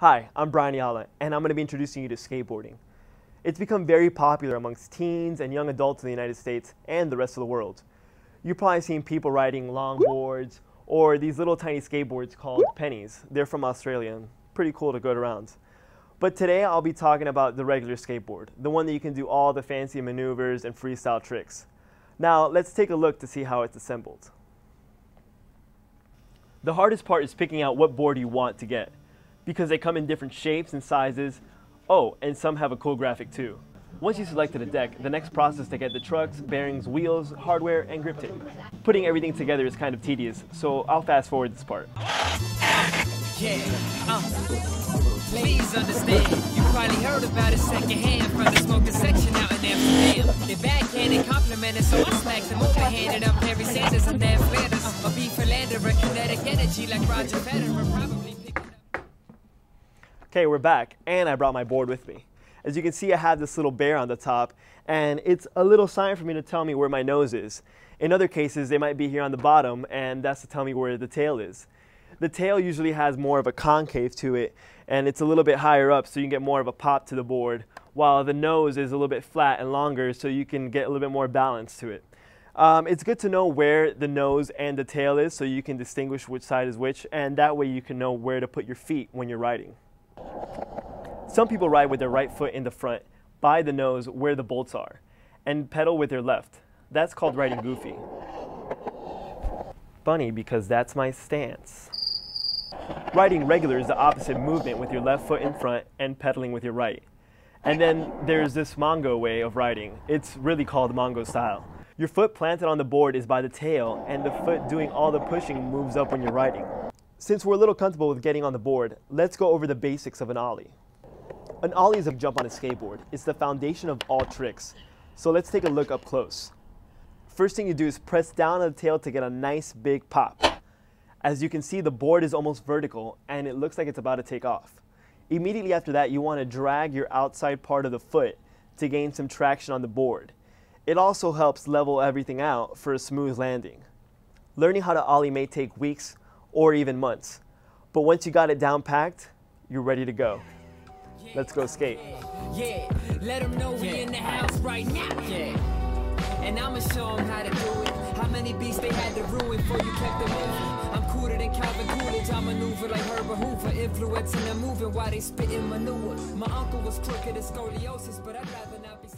Hi, I'm Brian Ayala, and I'm going to be introducing you to skateboarding. It's become very popular amongst teens and young adults in the United States and the rest of the world. You've probably seen people riding longboards or these little tiny skateboards called pennies. They're from Australia and pretty cool to go around. But today I'll be talking about the regular skateboard, the one that you can do all the fancy maneuvers and freestyle tricks. Now let's take a look to see how it's assembled. The hardest part is picking out what board you want to get because they come in different shapes and sizes. Oh, and some have a cool graphic too. Once you selected a deck, the next process to get the trucks, bearings, wheels, hardware, and grip tape. Putting everything together is kind of tedious, so I'll fast forward this part. Yeah, uh, please understand. You probably heard about it secondhand from the smoking section out in Amsterdam. They backhanded complimented, so I smacked them overhanded up Perry Sanders. I'm Dan Flanders, a beef philanderer, kinetic energy like Roger Federer. Okay, we're back, and I brought my board with me. As you can see, I have this little bear on the top, and it's a little sign for me to tell me where my nose is. In other cases, they might be here on the bottom, and that's to tell me where the tail is. The tail usually has more of a concave to it, and it's a little bit higher up, so you can get more of a pop to the board, while the nose is a little bit flat and longer, so you can get a little bit more balance to it. Um, it's good to know where the nose and the tail is so you can distinguish which side is which, and that way you can know where to put your feet when you're riding. Some people ride with their right foot in the front, by the nose where the bolts are, and pedal with their left. That's called riding goofy. Funny because that's my stance. Riding regular is the opposite movement with your left foot in front and pedaling with your right. And then there's this Mongo way of riding. It's really called Mongo style. Your foot planted on the board is by the tail, and the foot doing all the pushing moves up when you're riding. Since we're a little comfortable with getting on the board, let's go over the basics of an ollie. An ollie is a jump on a skateboard. It's the foundation of all tricks. So let's take a look up close. First thing you do is press down on the tail to get a nice big pop. As you can see, the board is almost vertical and it looks like it's about to take off. Immediately after that, you want to drag your outside part of the foot to gain some traction on the board. It also helps level everything out for a smooth landing. Learning how to ollie may take weeks or even months. But once you got it down packed, you're ready to go. Let's go skate. Yeah, let them know we in the house right now. Yeah. And I'ma show them how to do it. How many beats they had to ruin before you kept them moving. I'm cooler than Calvin Coolidge. I maneuver like Herbert Hoover. Influencing them moving while they spitting manure. My uncle was crooked as scoliosis, but I'd rather not be